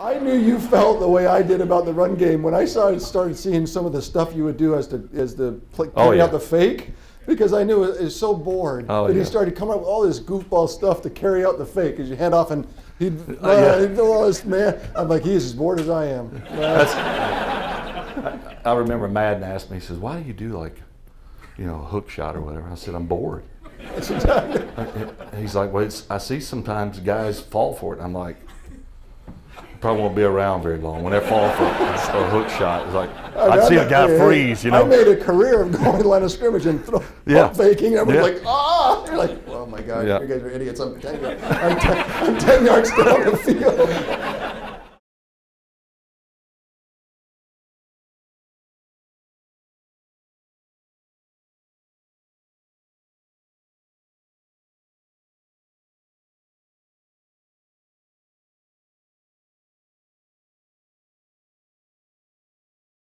I knew you felt the way I did about the run game when I saw started seeing some of the stuff you would do as the as the play, Oh, carry yeah. out the fake because I knew it was so bored Oh, that he started coming up with all this goofball stuff to carry out the fake as you hand off and he'd, uh, Oh, yeah. he'd do all this man. I'm like he's as bored as I am. That's, I remember Madden asked me, he says, why do you do like, you know, a hook shot or whatever? I said, I'm bored. That's exactly. He's like, well, it's, I see sometimes guys fall for it. I'm like, probably won't be around very long when they fall for a hook shot. It's like, I'd see a guy freeze, you know, I made a career of going to the line of scrimmage and throw, Yeah. faking. Everyone's Yeah. like, ah! You're like, oh my God, Yeah. you guys are idiots. I'm 10, yards- I'm 10, I'm 10 yards down the field.